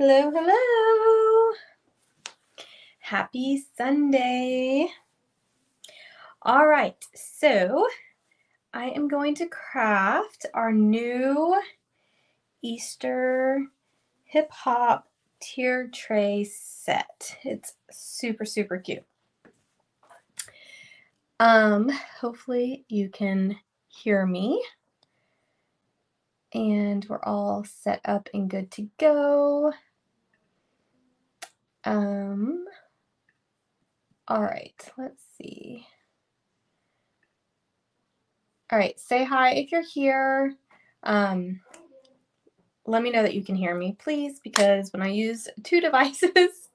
Hello, hello. Happy Sunday. All right, so I am going to craft our new Easter hip hop tier tray set. It's super, super cute. Um, hopefully you can hear me. And we're all set up and good to go. Um, all right, let's see. All right, say hi if you're here. Um, let me know that you can hear me, please, because when I use two devices,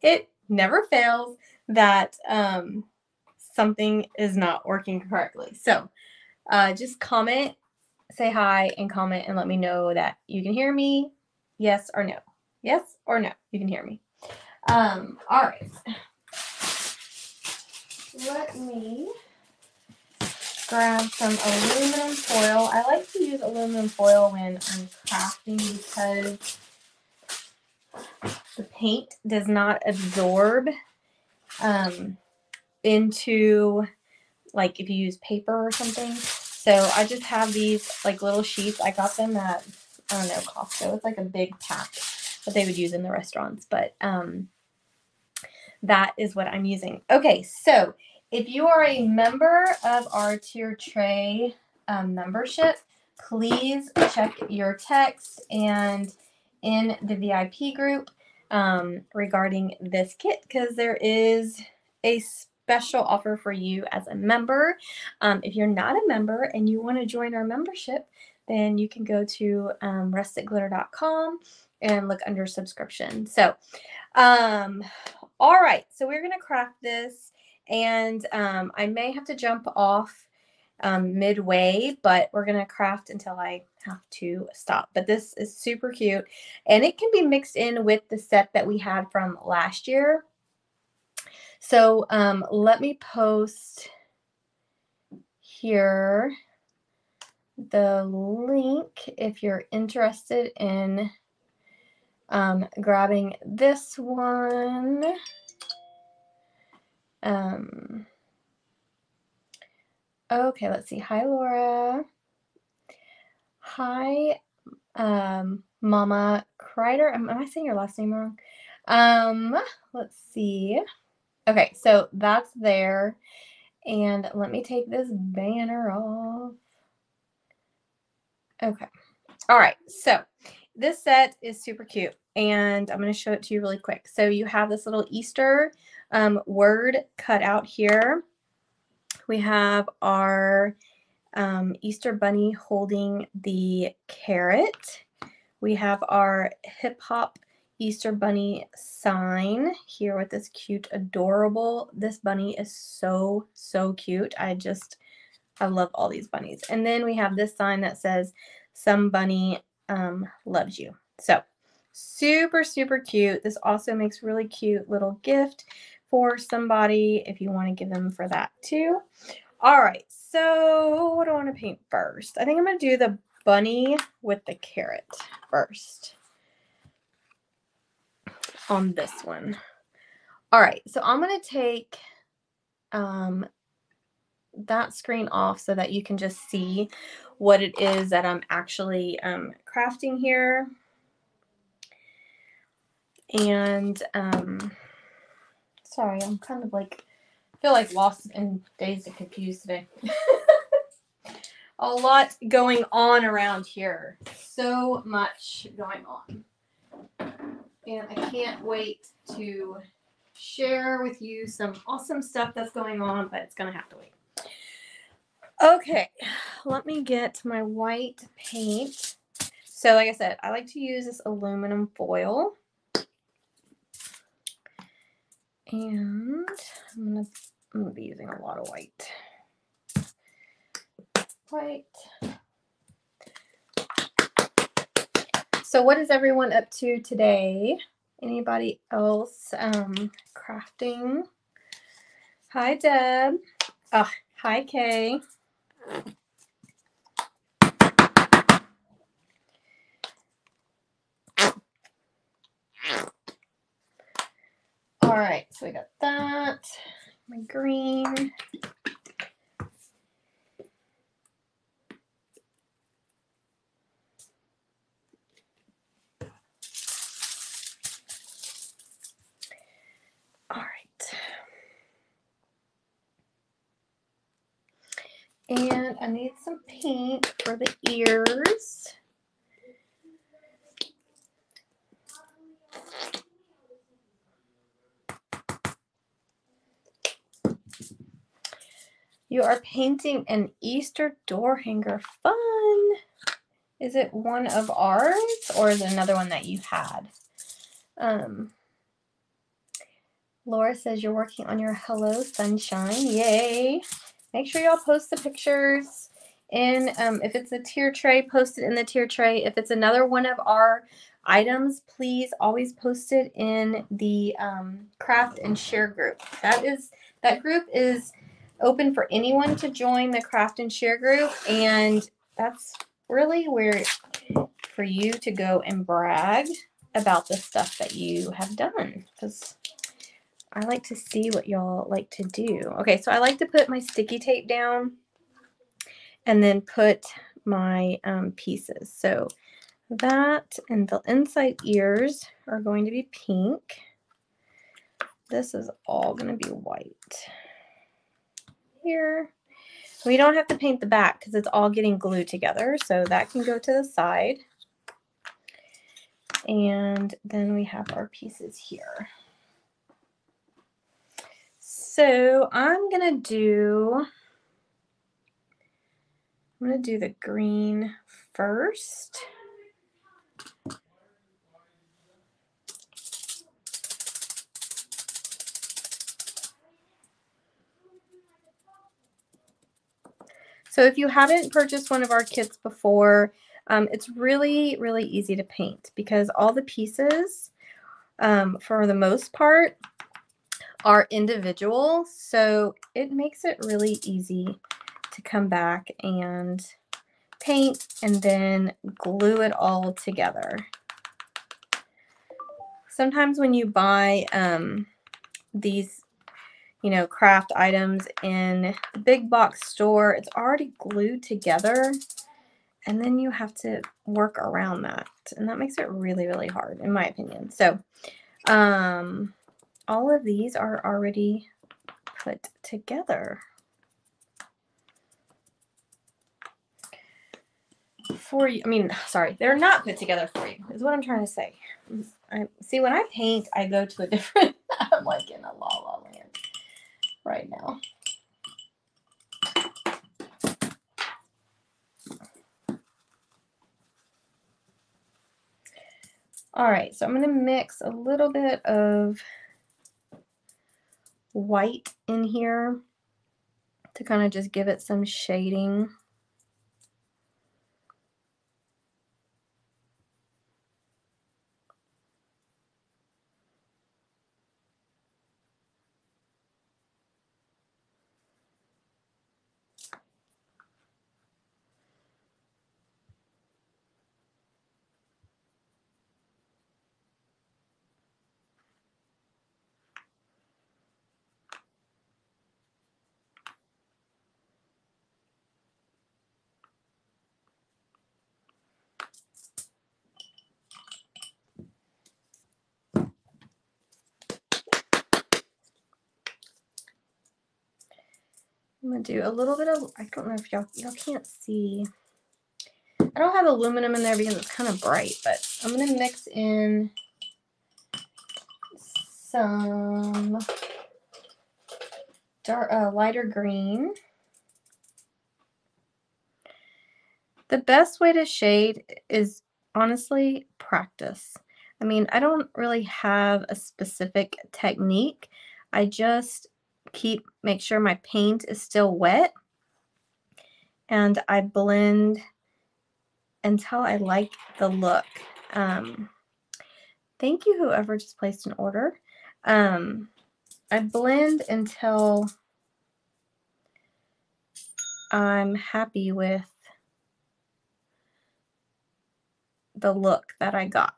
it never fails that um, something is not working correctly. So uh, just comment, say hi, and comment and let me know that you can hear me, yes or no. Yes or no, you can hear me. Um, all right. Let me grab some aluminum foil. I like to use aluminum foil when I'm crafting because the paint does not absorb um, into like if you use paper or something. So I just have these like little sheets. I got them at I don't know Costco. It's like a big pack that they would use in the restaurants, but um, that is what I'm using. Okay, so if you are a member of our tier tray um, membership, please check your text and in the VIP group um, regarding this kit because there is a special offer for you as a member. Um, if you're not a member and you want to join our membership, then you can go to um, rusticglitter.com and look under subscription. So, um, all right, so we're going to craft this, and um, I may have to jump off um, midway, but we're going to craft until I have to stop. But this is super cute, and it can be mixed in with the set that we had from last year. So um, let me post here the link if you're interested in um, grabbing this one. Um, okay, let's see. Hi, Laura. Hi, um, Mama Kreider. Am, am I saying your last name wrong? Um, let's see. Okay, so that's there. And let me take this banner off. Okay. All right. So this set is super cute and I'm going to show it to you really quick. So you have this little Easter um, word cut out here. We have our um, Easter bunny holding the carrot. We have our hip hop Easter bunny sign here with this cute, adorable. This bunny is so, so cute. I just, I love all these bunnies. And then we have this sign that says, some bunny um, loves you. So super, super cute. This also makes really cute little gift for somebody if you want to give them for that too. All right, so what do I want to paint first? I think I'm going to do the bunny with the carrot first on this one. All right, so I'm going to take um, that screen off so that you can just see what it is that I'm actually um, crafting here. And um, sorry, I'm kind of like, feel like lost and dazed and confused today. A lot going on around here. So much going on. And I can't wait to share with you some awesome stuff that's going on, but it's going to have to wait. Okay, let me get my white paint. So like I said, I like to use this aluminum foil. And I'm gonna, I'm gonna be using a lot of white. White. So what is everyone up to today? Anybody else um, crafting? Hi, Deb. Oh, hi, Kay. All right, so we got that. My green. All right. And I need some paint for the ears. You are painting an Easter door hanger. Fun. Is it one of ours or is it another one that you had? Um, Laura says you're working on your Hello Sunshine. Yay. Make sure y'all post the pictures in, um, if it's a tier tray, post it in the tier tray. If it's another one of our items, please always post it in the um, craft and share group. That is, that group is open for anyone to join the craft and share group. And that's really where for you to go and brag about the stuff that you have done. Because I like to see what y'all like to do. Okay, so I like to put my sticky tape down and then put my um, pieces. So that and the inside ears are going to be pink. This is all going to be white. Here. We don't have to paint the back because it's all getting glued together. So that can go to the side. And then we have our pieces here. So I'm going to do, I'm going to do the green first. So if you haven't purchased one of our kits before, um, it's really, really easy to paint because all the pieces, um, for the most part, are individual. So it makes it really easy to come back and paint and then glue it all together. Sometimes when you buy um, these, you know, craft items in the big box store, it's already glued together and then you have to work around that. And that makes it really, really hard in my opinion. So, um, all of these are already put together. For you, I mean, sorry, they're not put together for you, is what I'm trying to say. I see when I paint, I go to a different, I'm like in a la la land right now. All right, so I'm going to mix a little bit of white in here to kind of just give it some shading. Do a little bit of, I don't know if y'all, y'all can't see. I don't have aluminum in there because it's kind of bright, but I'm gonna mix in some dark, uh, lighter green. The best way to shade is honestly practice. I mean, I don't really have a specific technique. I just keep, make sure my paint is still wet. And I blend until I like the look. Um, thank you, whoever just placed an order. Um, I blend until I'm happy with the look that I got.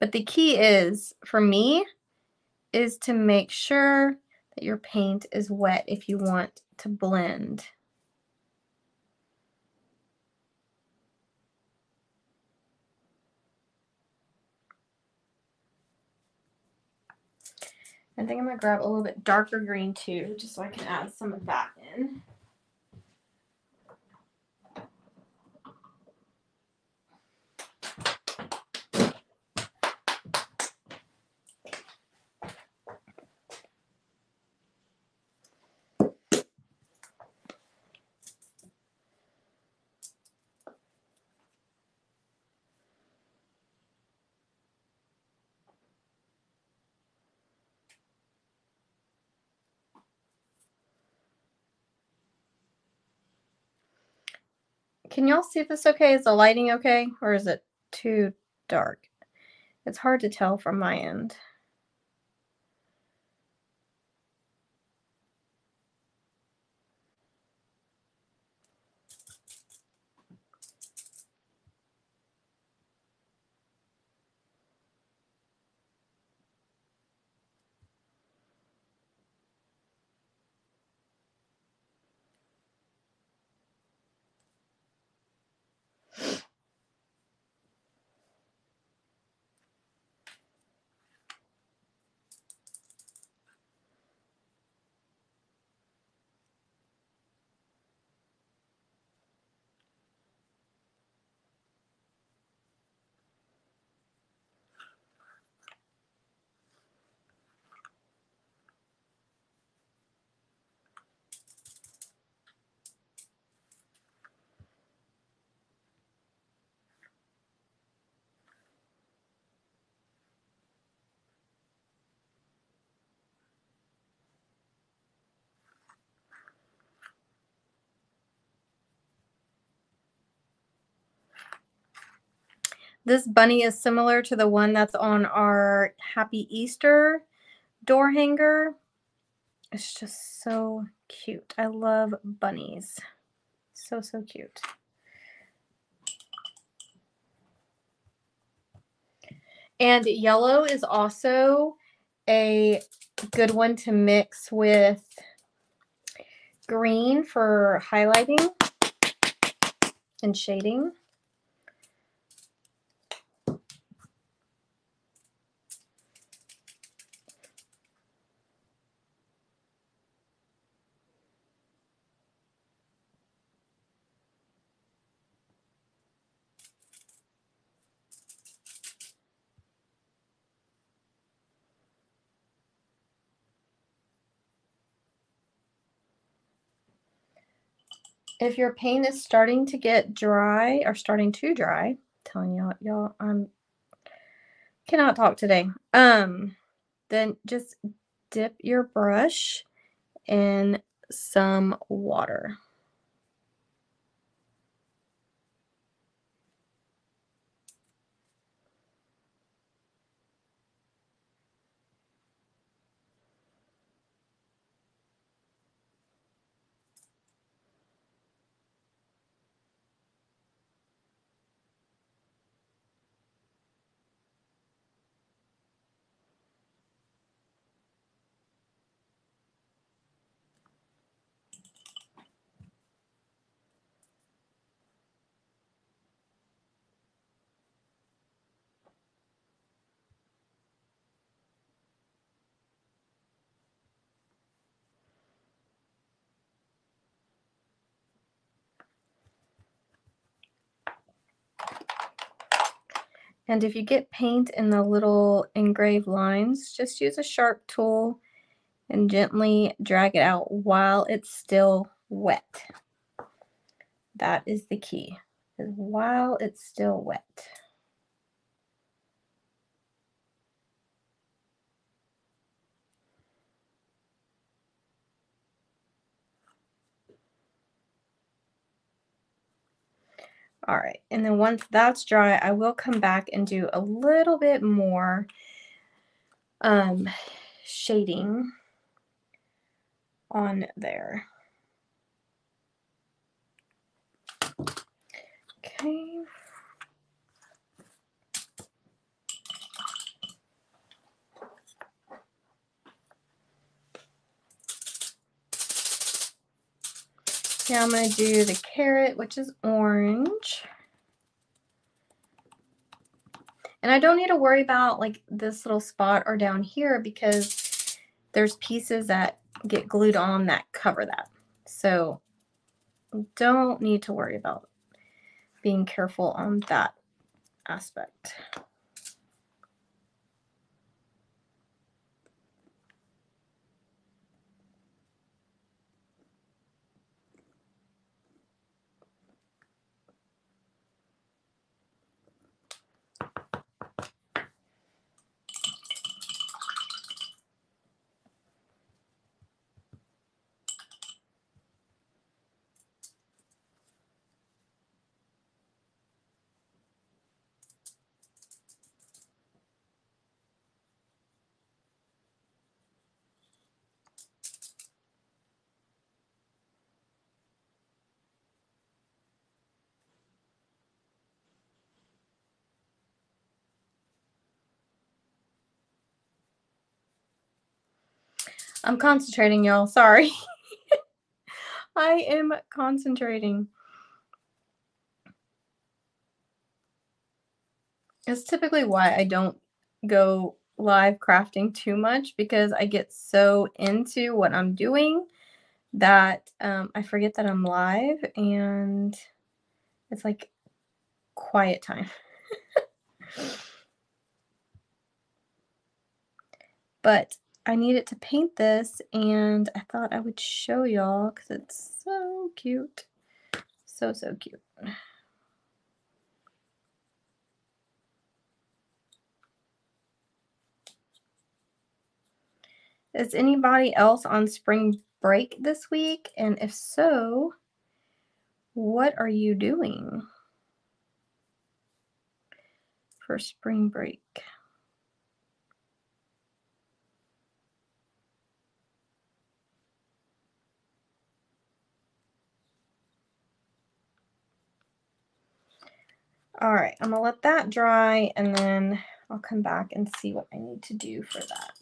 But the key is, for me, is to make sure that your paint is wet if you want to blend. I think I'm going to grab a little bit darker green too, just so I can add some of that in. Can y'all see this okay? Is the lighting okay? Or is it too dark? It's hard to tell from my end. This bunny is similar to the one that's on our Happy Easter door hanger. It's just so cute. I love bunnies. So, so cute. And yellow is also a good one to mix with green for highlighting and shading. If your paint is starting to get dry or starting to dry, telling y'all, y'all, I'm cannot talk today. Um, then just dip your brush in some water. And if you get paint in the little engraved lines, just use a sharp tool and gently drag it out while it's still wet. That is the key, is while it's still wet. All right, and then once that's dry, I will come back and do a little bit more um, shading on there. Okay. Now I'm going to do the carrot, which is orange. And I don't need to worry about like this little spot or down here because there's pieces that get glued on that cover that. So don't need to worry about being careful on that aspect. I'm concentrating, y'all. Sorry. I am concentrating. It's typically why I don't go live crafting too much because I get so into what I'm doing that um, I forget that I'm live and it's like quiet time. but I needed to paint this and I thought I would show y'all because it's so cute. So, so cute. Is anybody else on spring break this week? And if so, what are you doing for spring break? All right, I'm gonna let that dry and then I'll come back and see what I need to do for that.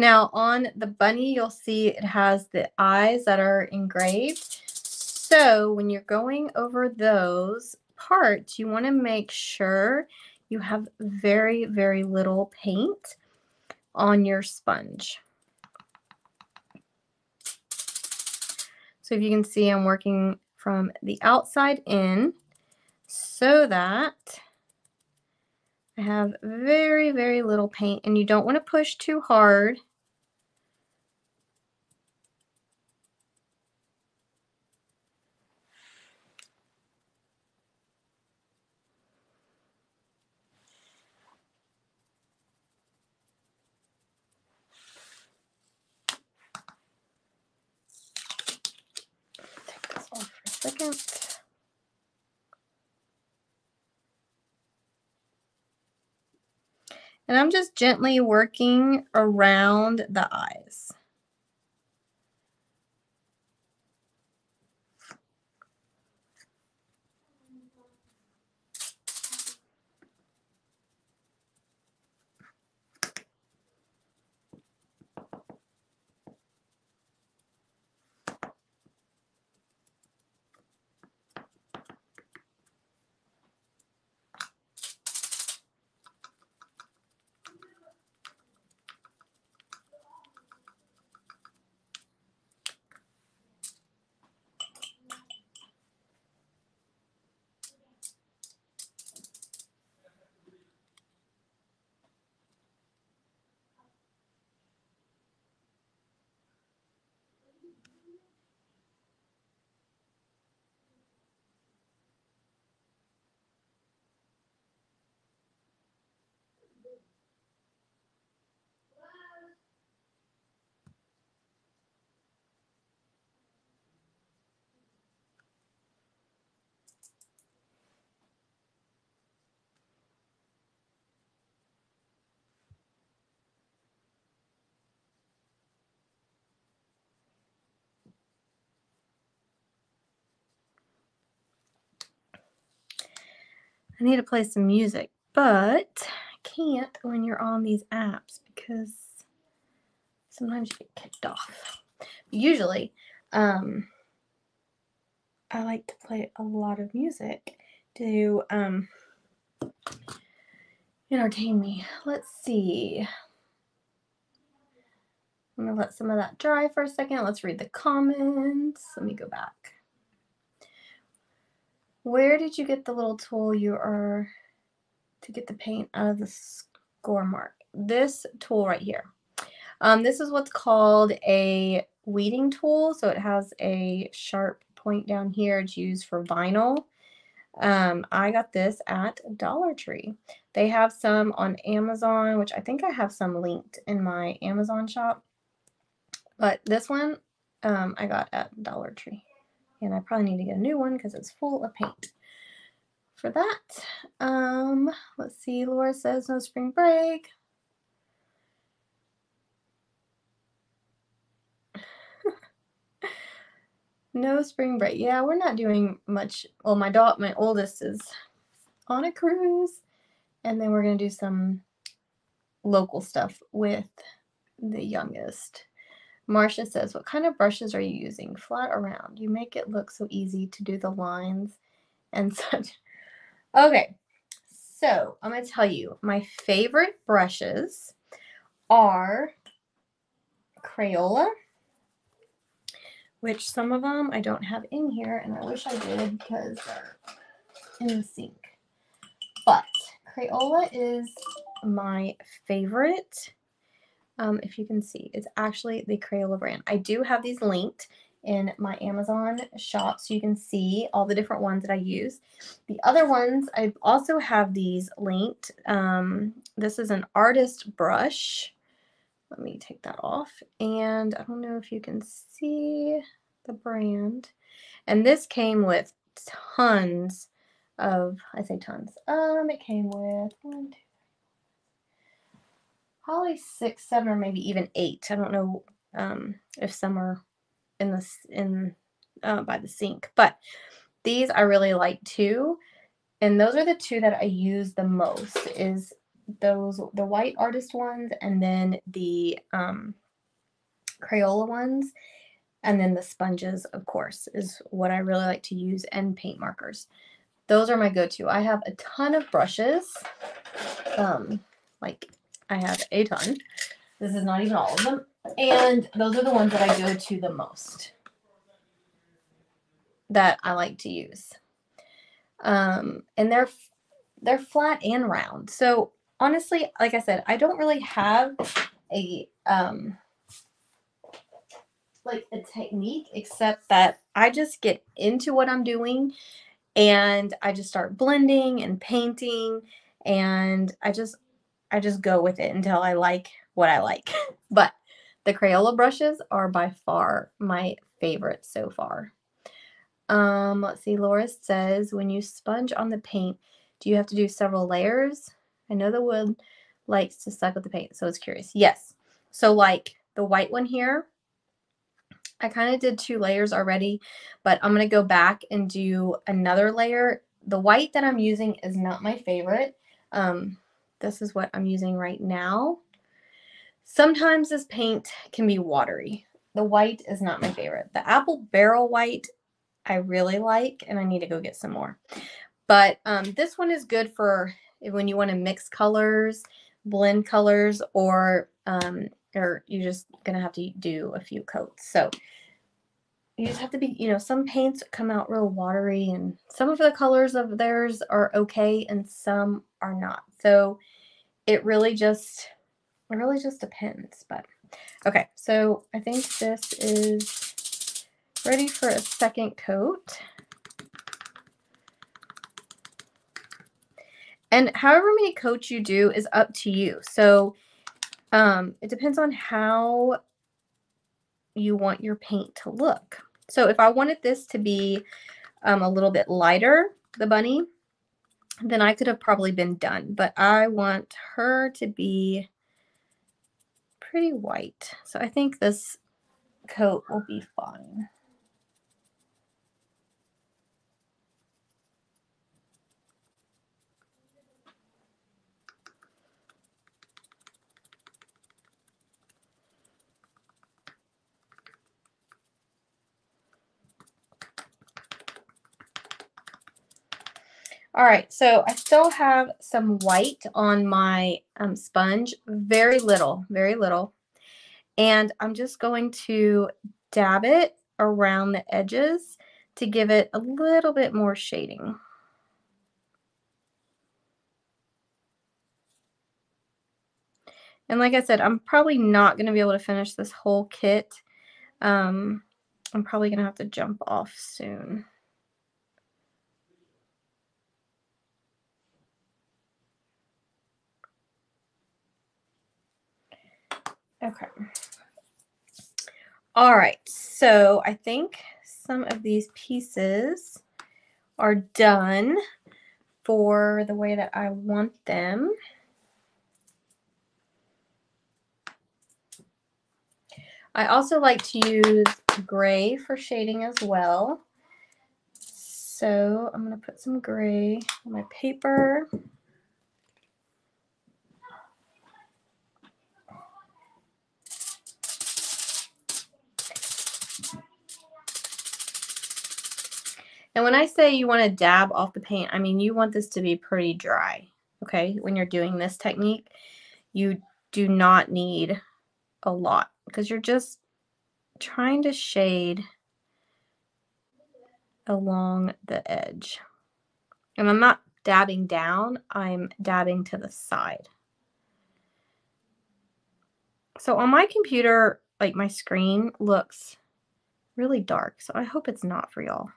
Now on the bunny, you'll see it has the eyes that are engraved. So when you're going over those parts, you want to make sure you have very, very little paint on your sponge. So if you can see, I'm working from the outside in so that I have very, very little paint and you don't want to push too hard second. And I'm just gently working around the eyes. I need to play some music, but I can't when you're on these apps because sometimes you get kicked off. Usually, um, I like to play a lot of music to um, entertain me. Let's see. I'm going to let some of that dry for a second. Let's read the comments. Let me go back. Where did you get the little tool you are to get the paint out of the score mark? This tool right here. Um, this is what's called a weeding tool. So it has a sharp point down here. It's used for vinyl. Um, I got this at Dollar Tree. They have some on Amazon, which I think I have some linked in my Amazon shop. But this one um, I got at Dollar Tree. And I probably need to get a new one because it's full of paint. For that, um, let's see, Laura says no spring break. no spring break. Yeah, we're not doing much. Well, my dog, my oldest is on a cruise. And then we're going to do some local stuff with the youngest. Marcia says, What kind of brushes are you using? Flat or round? You make it look so easy to do the lines and such. Okay, so I'm going to tell you my favorite brushes are Crayola, which some of them I don't have in here, and I wish I did because they're in the sink. But Crayola is my favorite um, if you can see. It's actually the Crayola brand. I do have these linked in my Amazon shop so you can see all the different ones that I use. The other ones, I also have these linked. Um, this is an artist brush. Let me take that off. And I don't know if you can see the brand. And this came with tons of, I say tons, um, it came with one, two, probably six, seven, or maybe even eight. I don't know um, if some are in this in uh, by the sink, but these I really like too. And those are the two that I use the most is those the white artist ones and then the um, Crayola ones. And then the sponges, of course, is what I really like to use and paint markers. Those are my go-to. I have a ton of brushes, um, like I have a ton. This is not even all of them. And those are the ones that I go to the most that I like to use. Um, and they're they're flat and round. So honestly, like I said, I don't really have a um like a technique except that I just get into what I'm doing and I just start blending and painting and I just I just go with it until I like what I like. but the Crayola brushes are by far my favorite so far. Um, let's see, Laura says, when you sponge on the paint, do you have to do several layers? I know the wood likes to suck with the paint, so it's curious. Yes. So like the white one here, I kind of did two layers already, but I'm going to go back and do another layer. The white that I'm using is not my favorite. Um, this is what I'm using right now. Sometimes this paint can be watery. The white is not my favorite. The apple barrel white I really like, and I need to go get some more. But um, this one is good for when you want to mix colors, blend colors, or um, or you're just gonna have to do a few coats. So you just have to be, you know, some paints come out real watery, and some of the colors of theirs are okay, and some are not. So it really just it really just depends. But okay, so I think this is ready for a second coat. And however many coats you do is up to you. So um, it depends on how you want your paint to look. So if I wanted this to be um, a little bit lighter, the bunny, then I could have probably been done. But I want her to be pretty white. So I think this coat will be fine. All right, so I still have some white on my um, sponge, very little, very little. And I'm just going to dab it around the edges to give it a little bit more shading. And like I said, I'm probably not going to be able to finish this whole kit. Um, I'm probably going to have to jump off soon. Okay. All right, so I think some of these pieces are done for the way that I want them. I also like to use gray for shading as well. So I'm going to put some gray on my paper. And when I say you want to dab off the paint, I mean you want this to be pretty dry. Okay, when you're doing this technique, you do not need a lot because you're just trying to shade along the edge. And I'm not dabbing down, I'm dabbing to the side. So on my computer, like my screen looks really dark, so I hope it's not for y'all.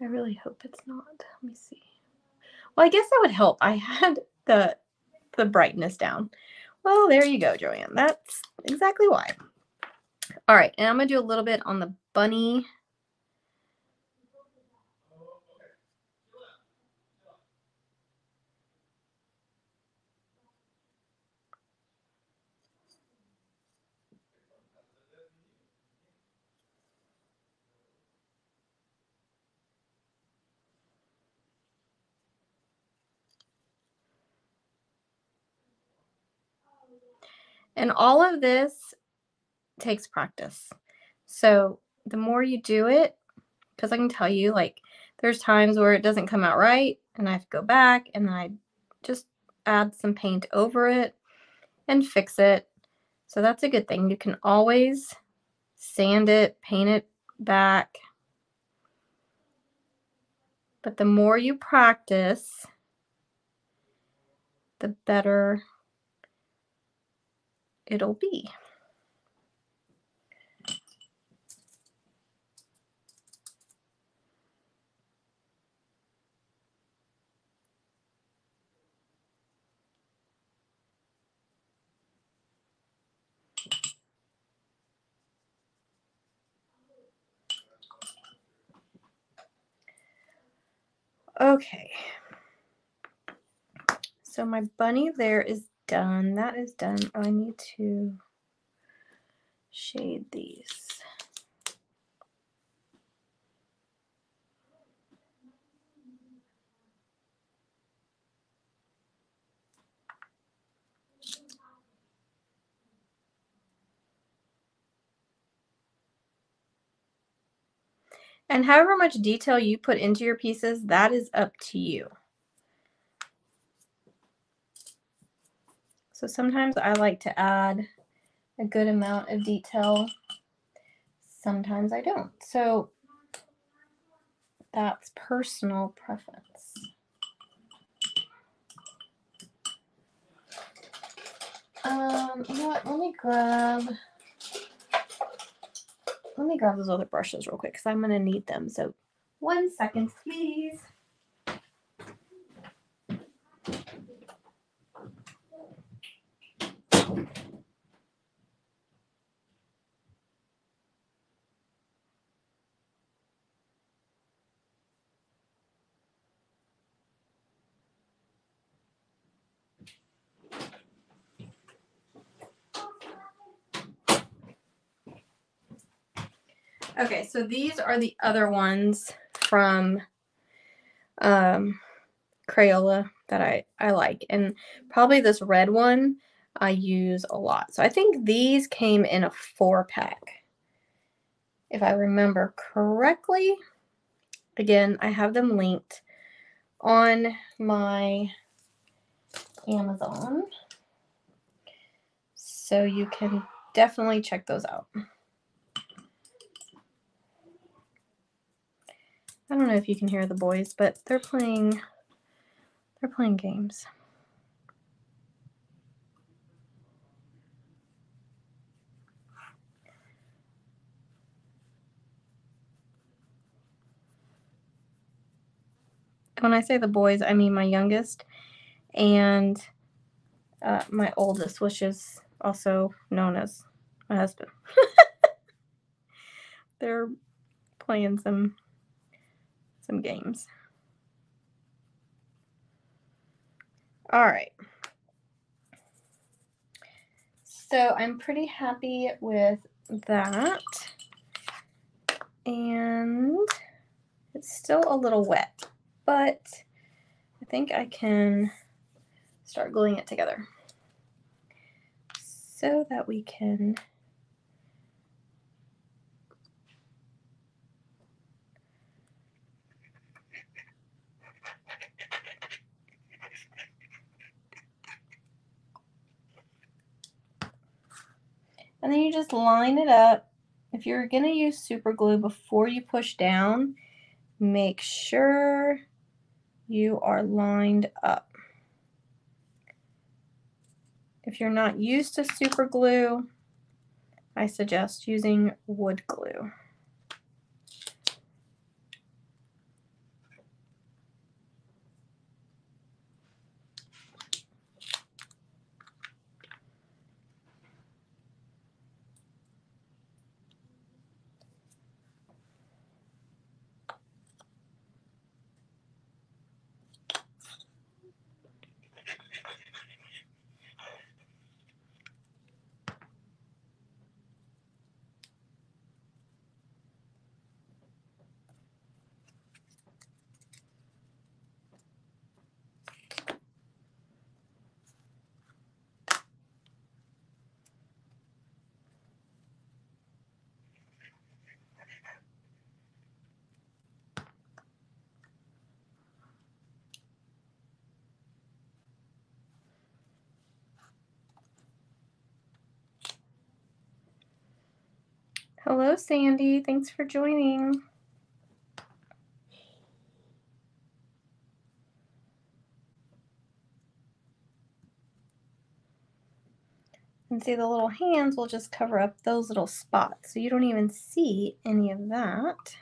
I really hope it's not. Let me see. Well, I guess that would help. I had the the brightness down. Well, there you go, Joanne. That's exactly why. All right, and I'm to do a little bit on the bunny And all of this takes practice. So the more you do it, because I can tell you, like, there's times where it doesn't come out right, and I have to go back and I just add some paint over it and fix it. So that's a good thing. You can always sand it, paint it back. But the more you practice, the better it'll be. Okay. So my bunny there is done. That is done. Oh, I need to shade these. And however much detail you put into your pieces, that is up to you. So sometimes I like to add a good amount of detail. Sometimes I don't. So that's personal preference. Um, you know what? Let me grab let me grab those other brushes real quick because I'm gonna need them. So one second, please. Okay, so these are the other ones from um, Crayola that I, I like. And probably this red one I use a lot. So I think these came in a four pack. if I remember correctly. Again, I have them linked on my Amazon. So you can definitely check those out. I don't know if you can hear the boys, but they're playing they're playing games. When I say the boys, I mean my youngest and uh, my oldest, which is also known as my husband. They're playing some some games. All right. So I'm pretty happy with that. And it's still a little wet, but I think I can start gluing it together so that we can And then you just line it up. If you're going to use super glue before you push down, make sure you are lined up. If you're not used to super glue, I suggest using wood glue. Hello, Sandy. Thanks for joining. And see the little hands will just cover up those little spots. So you don't even see any of that.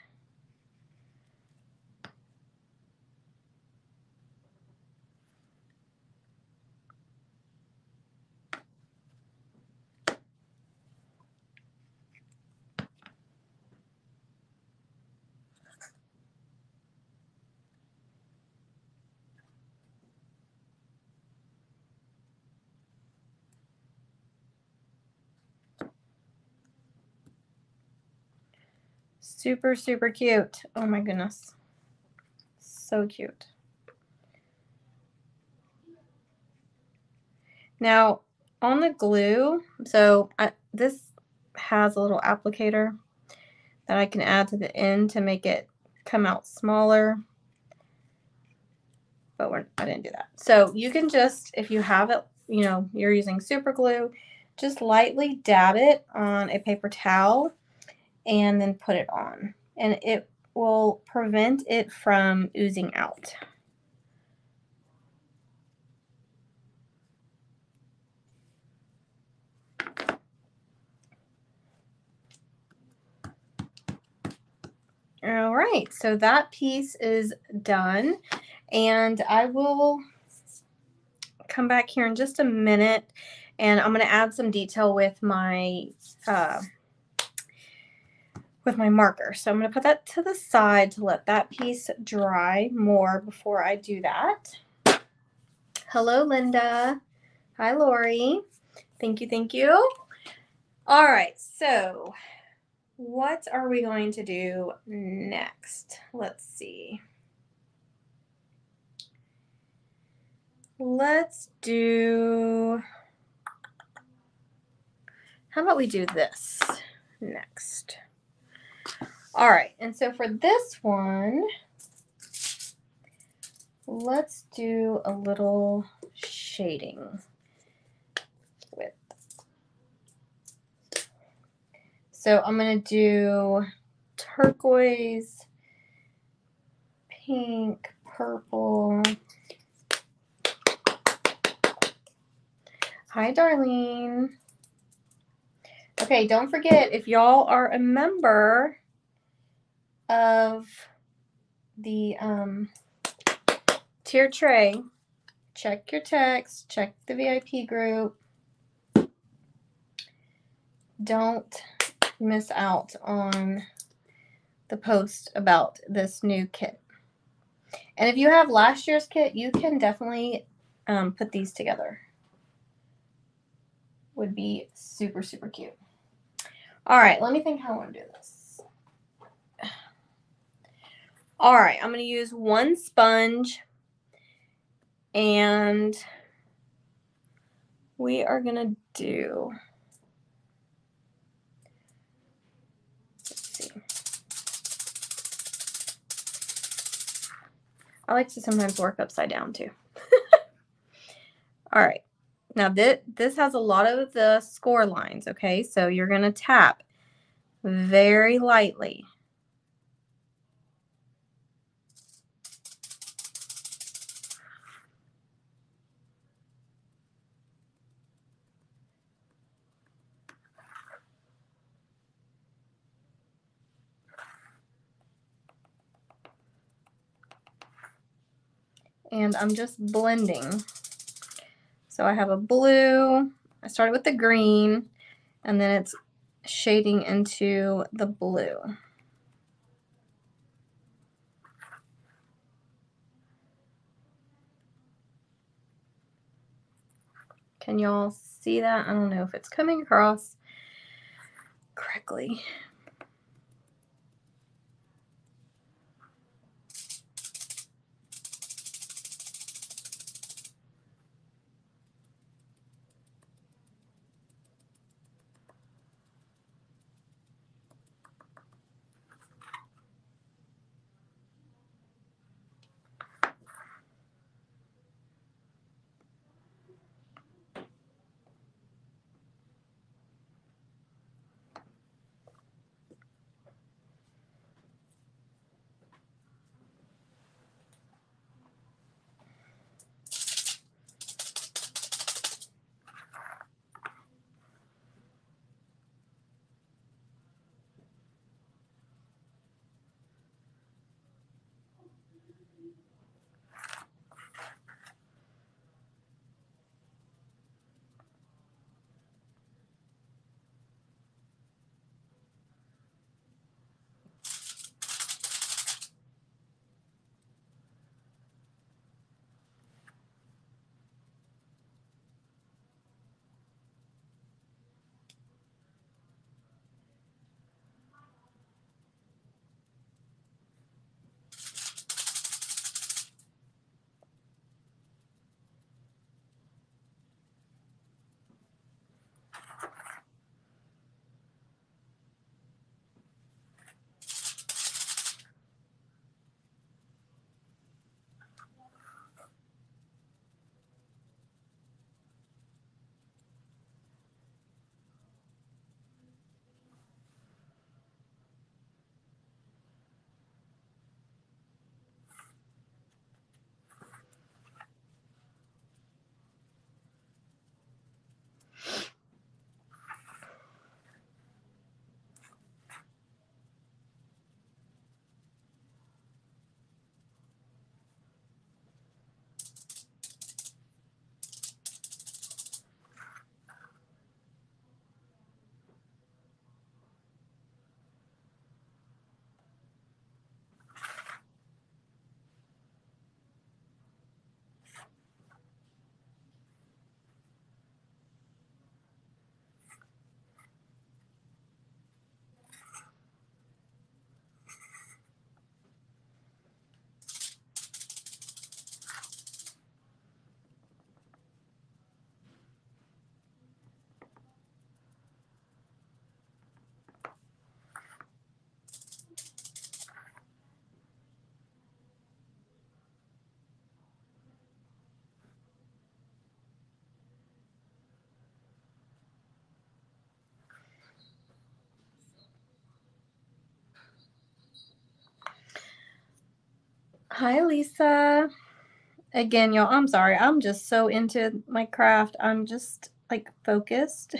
Super, super cute. Oh my goodness. So cute. Now, on the glue, so I, this has a little applicator that I can add to the end to make it come out smaller. But we're, I didn't do that. So you can just, if you have it, you know, you're using super glue, just lightly dab it on a paper towel and then put it on. And it will prevent it from oozing out. All right, so that piece is done. And I will come back here in just a minute and I'm going to add some detail with my uh, with my marker. So I'm going to put that to the side to let that piece dry more before I do that. Hello, Linda. Hi, Lori. Thank you, thank you. All right, so what are we going to do next? Let's see. Let's do, how about we do this next? All right, and so for this one, let's do a little shading with. So I'm going to do turquoise, pink, purple. Hi, Darlene. Okay, don't forget if y'all are a member of the um, tier tray, check your text, check the VIP group. Don't miss out on the post about this new kit. And if you have last year's kit, you can definitely um, put these together. Would be super, super cute. All right, let me think how I want to do this. All right, I'm going to use one sponge and we are going to do let's see. I like to sometimes work upside down too. All right. Now this, this has a lot of the score lines, okay? So you're going to tap very lightly. And I'm just blending. So I have a blue, I started with the green, and then it's shading into the blue. Can y'all see that? I don't know if it's coming across correctly. Hi, Lisa. Again, y'all, I'm sorry. I'm just so into my craft. I'm just like focused.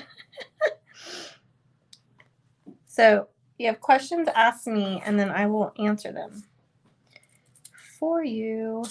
so, you have questions, ask me, and then I will answer them for you.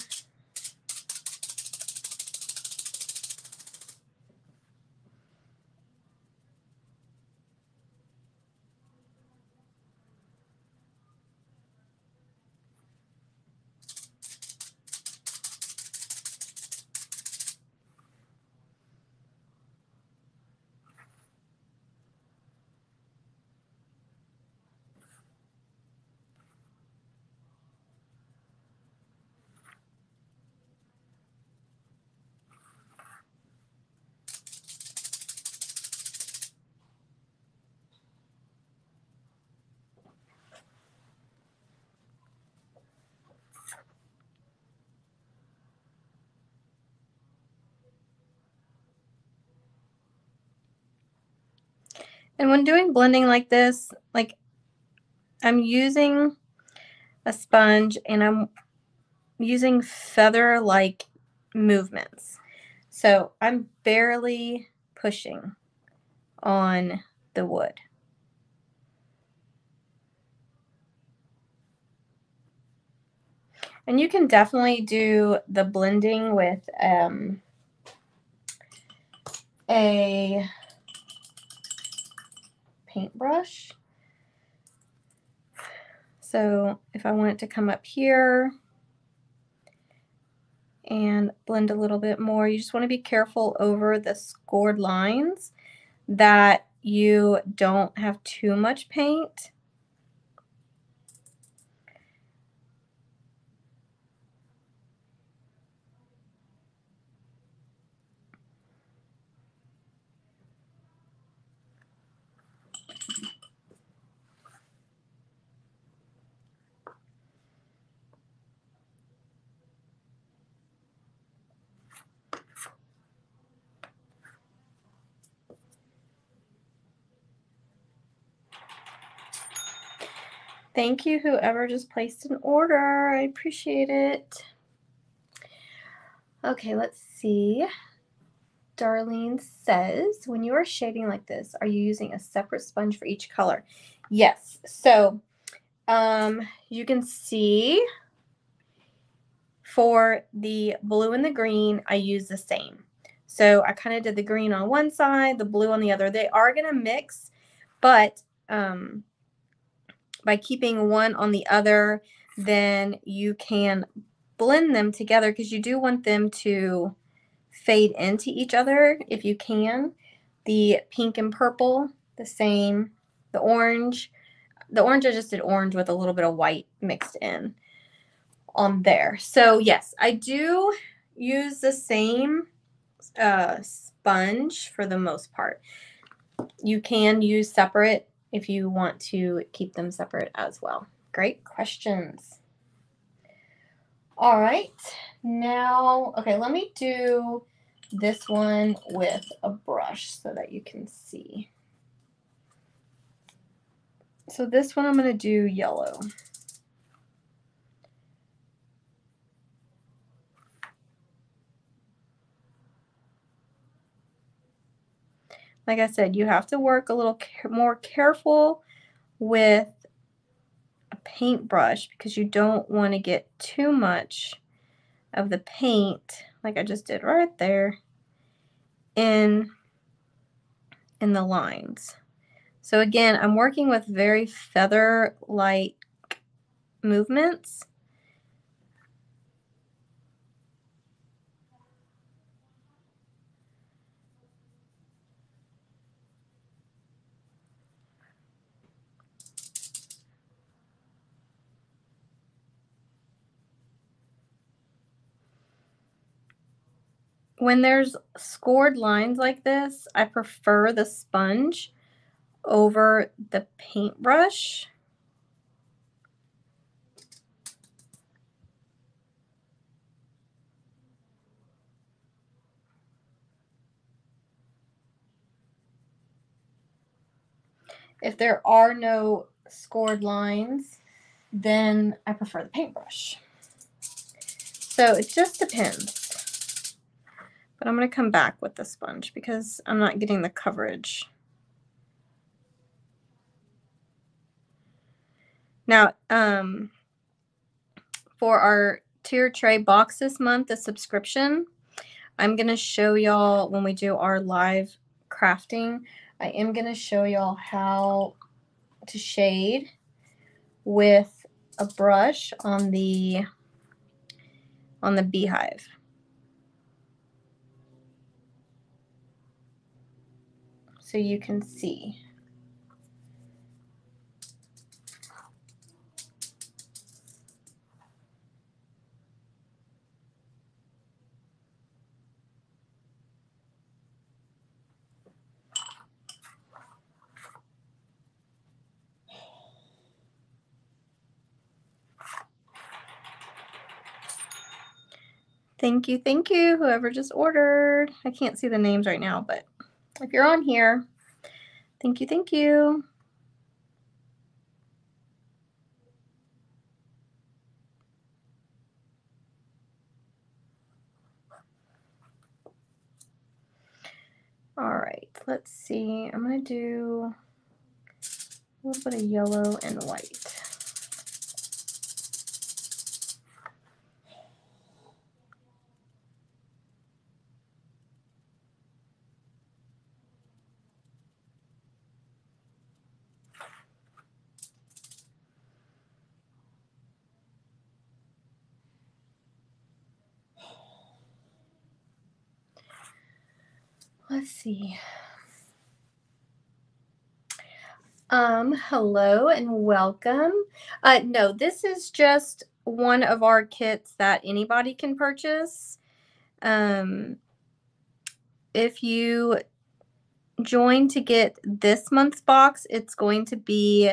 When doing blending like this, like I'm using a sponge and I'm using feather like movements. So I'm barely pushing on the wood. And you can definitely do the blending with um, a paintbrush. So if I want it to come up here and blend a little bit more, you just want to be careful over the scored lines that you don't have too much paint Thank you, whoever just placed an order. I appreciate it. Okay, let's see. Darlene says, when you are shading like this, are you using a separate sponge for each color? Yes. So um, you can see for the blue and the green, I use the same. So I kind of did the green on one side, the blue on the other. They are going to mix, but um, by keeping one on the other, then you can blend them together because you do want them to fade into each other if you can. The pink and purple, the same. The orange, the orange I just did orange with a little bit of white mixed in on there. So yes, I do use the same uh, sponge for the most part. You can use separate if you want to keep them separate as well. Great questions. All right, now, okay, let me do this one with a brush so that you can see. So this one I'm going to do yellow. Like I said, you have to work a little more careful with a paintbrush because you don't want to get too much of the paint, like I just did right there, in, in the lines. So again, I'm working with very feather-like movements. When there's scored lines like this, I prefer the sponge over the paintbrush. If there are no scored lines, then I prefer the paintbrush. So it just depends. But I'm going to come back with the sponge because I'm not getting the coverage. Now, um, for our tier tray box this month, the subscription, I'm going to show y'all when we do our live crafting, I am going to show y'all how to shade with a brush on the on the beehive. So you can see. Thank you, thank you, whoever just ordered. I can't see the names right now, but if you're on here, thank you, thank you. All right, let's see. I'm going to do a little bit of yellow and white. See. Um, hello and welcome. Uh, no, this is just one of our kits that anybody can purchase. Um, if you join to get this month's box, it's going to be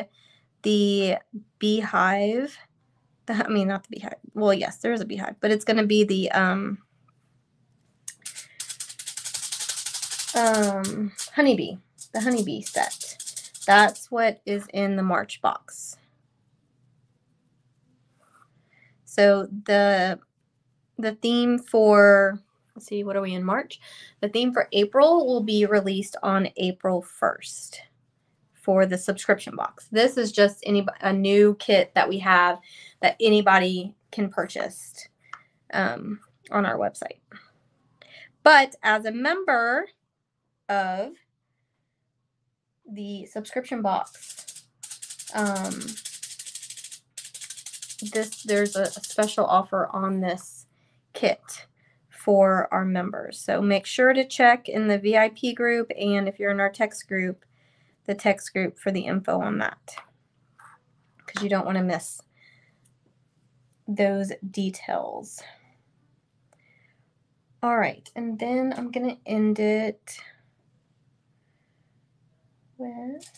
the beehive. I mean, not the beehive. Well, yes, there is a beehive, but it's going to be the um, um, honeybee, the honeybee set. That's what is in the March box. So the the theme for let's see, what are we in March? The theme for April will be released on April 1st for the subscription box. This is just any a new kit that we have that anybody can purchase um, on our website. But as a member, of the subscription box. Um, this there's a, a special offer on this kit for our members. So make sure to check in the VIP group and if you're in our text group, the text group for the info on that. Because you don't want to miss those details. All right, and then I'm going to end it with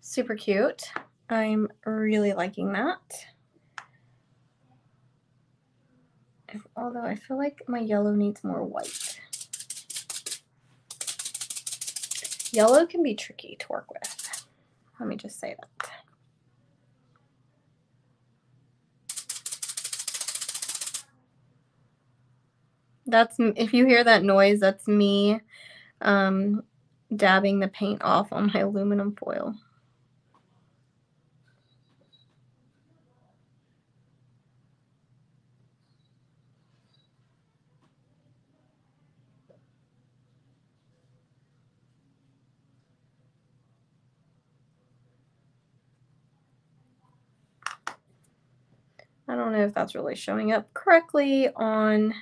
Super cute. I'm really liking that. Although I feel like my yellow needs more white. Yellow can be tricky to work with. Let me just say that. That's if you hear that noise, that's me um, dabbing the paint off on my aluminum foil. I don't know if that's really showing up correctly on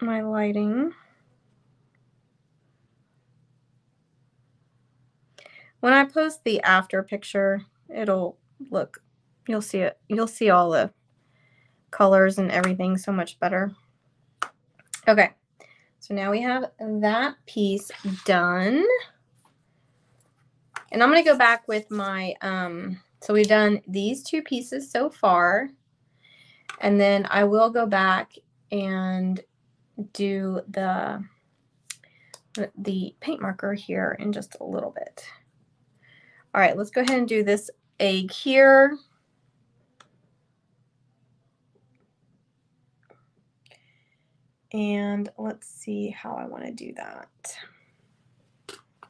my lighting. When I post the after picture, it'll look, you'll see it, you'll see all the colors and everything so much better. Okay, so now we have that piece done. And I'm going to go back with my, um, so we've done these two pieces so far. And then I will go back and do the, the paint marker here in just a little bit. All right, let's go ahead and do this egg here. And let's see how I want to do that.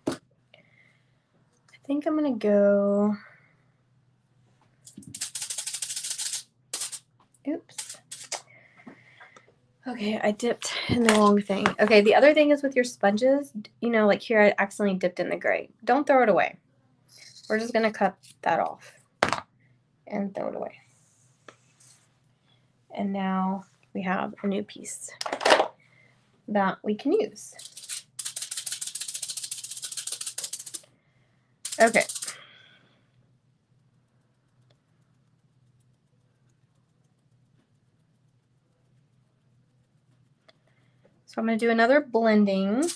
I think I'm going to go, oops. Okay, I dipped in the wrong thing. Okay, the other thing is with your sponges, you know, like here I accidentally dipped in the gray. Don't throw it away. We're just going to cut that off and throw it away. And now we have a new piece that we can use. Okay. So I'm going to do another blending.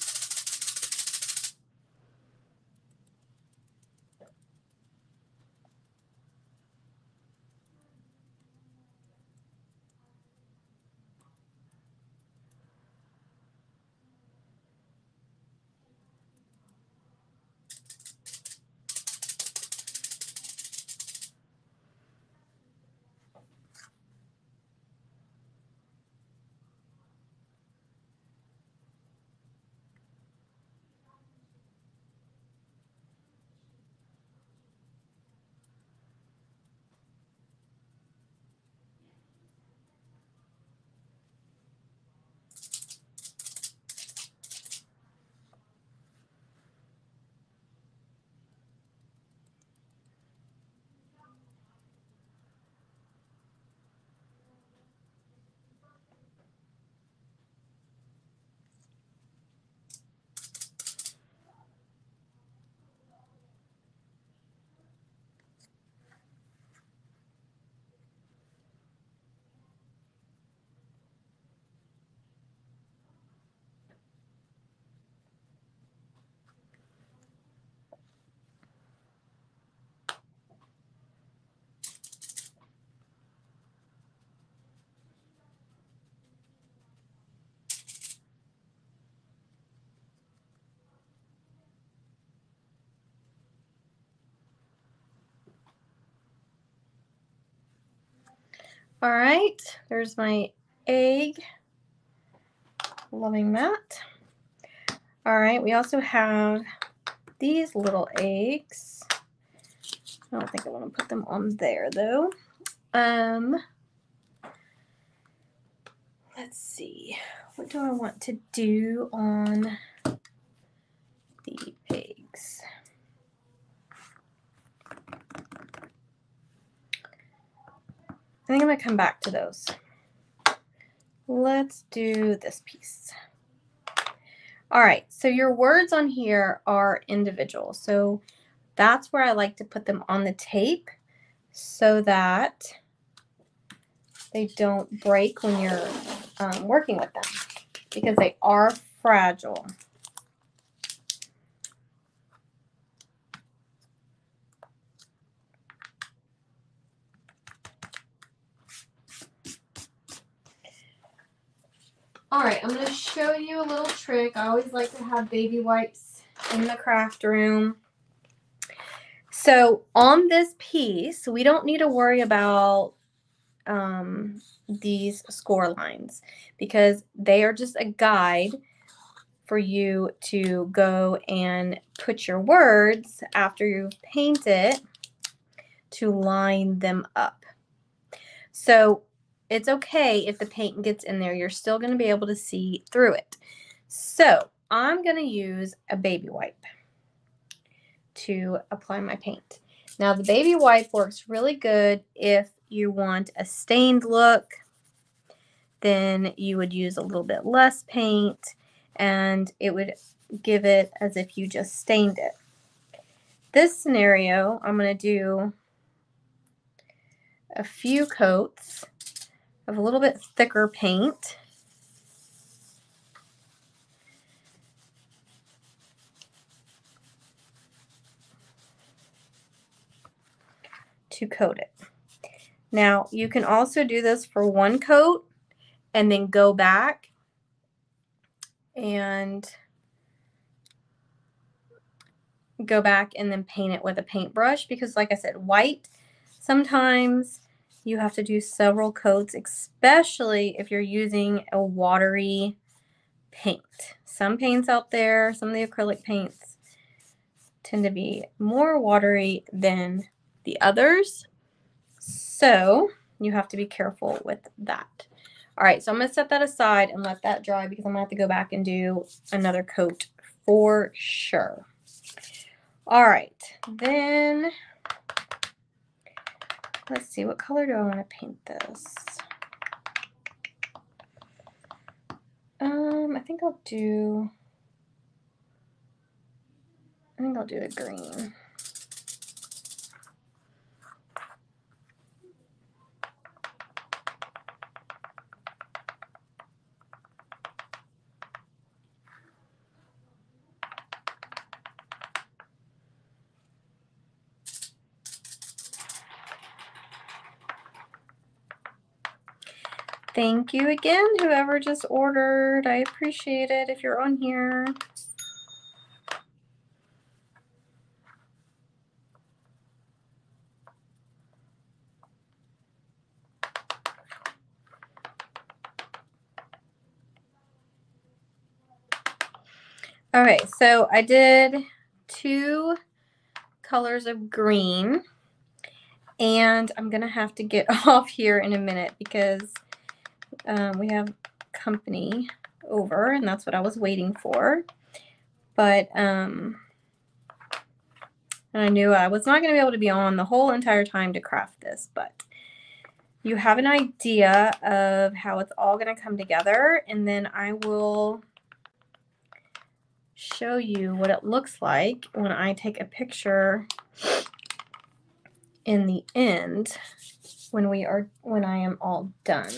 All right, there's my egg. Loving that. All right, we also have these little eggs. I don't think I want to put them on there though. Um, let's see. What do I want to do on the eggs? I think I'm going to come back to those. Let's do this piece. All right, so your words on here are individual. So that's where I like to put them on the tape so that they don't break when you're um, working with them because they are fragile. All right, I'm going to show you a little trick. I always like to have baby wipes in the craft room. So on this piece, we don't need to worry about um, these score lines because they are just a guide for you to go and put your words after you've painted to line them up. So it's okay if the paint gets in there. You're still going to be able to see through it. So I'm going to use a baby wipe to apply my paint. Now the baby wipe works really good if you want a stained look. Then you would use a little bit less paint and it would give it as if you just stained it. This scenario, I'm going to do a few coats of a little bit thicker paint. to coat it. Now you can also do this for one coat and then go back and go back and then paint it with a paintbrush because like I said, white, sometimes you have to do several coats, especially if you're using a watery paint. Some paints out there, some of the acrylic paints tend to be more watery than the others. So you have to be careful with that. All right, so I'm going to set that aside and let that dry because I'm going to have to go back and do another coat for sure. All right, then let's see, what color do I want to paint this? Um, I think I'll do, I think I'll do the green. Thank you again, whoever just ordered. I appreciate it if you're on here. Okay, so I did two colors of green and I'm going to have to get off here in a minute because um, we have company over, and that's what I was waiting for. But um, and I knew I was not going to be able to be on the whole entire time to craft this, but you have an idea of how it's all going to come together, and then I will show you what it looks like when I take a picture in the end when we are when I am all done.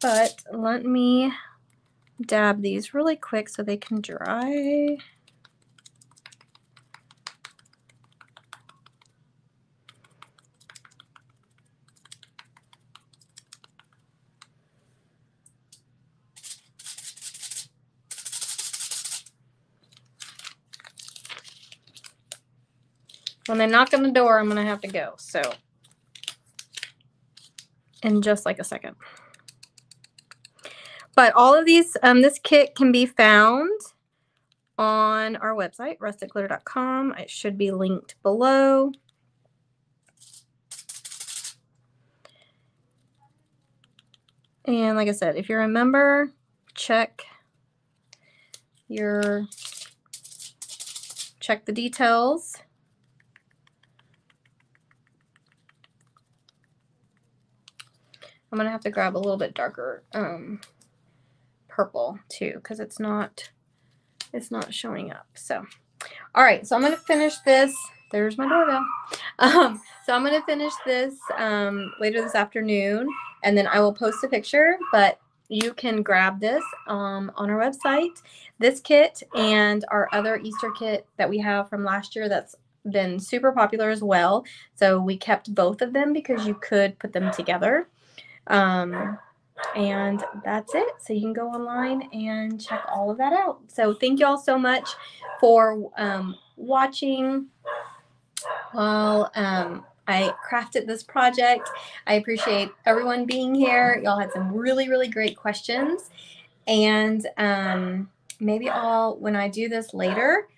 But let me dab these really quick so they can dry. When they knock on the door, I'm going to have to go. So, in just like a second. But all of these, um, this kit can be found on our website, rusticglitter.com. It should be linked below. And like I said, if you're a member, check your check the details. I'm going to have to grab a little bit darker um, purple too because it's not it's not showing up. So, all right, so I'm going to finish this. There's my doorbell. Um, so I'm going to finish this um, later this afternoon, and then I will post a picture, but you can grab this um, on our website. This kit and our other Easter kit that we have from last year that's been super popular as well. So we kept both of them because you could put them together. Um, and that's it. So you can go online and check all of that out. So thank you all so much for um, watching while um, I crafted this project. I appreciate everyone being here. Y'all had some really, really great questions. And um, maybe I'll, when I do this later,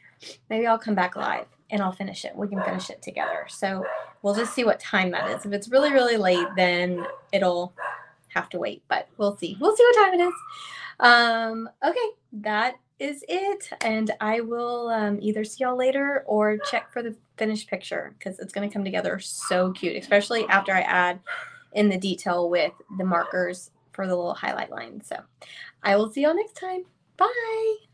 maybe I'll come back live and I'll finish it. We can finish it together. So we'll just see what time that is. If it's really, really late, then it'll have to wait, but we'll see. We'll see what time it is. Um, okay, that is it. And I will um, either see y'all later or check for the finished picture because it's going to come together so cute, especially after I add in the detail with the markers for the little highlight lines. So I will see y'all next time. Bye.